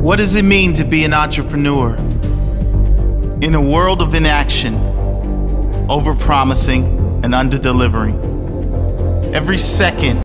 What does it mean to be an entrepreneur? In a world of inaction, over-promising, and under-delivering? Every second